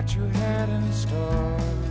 what you had in store.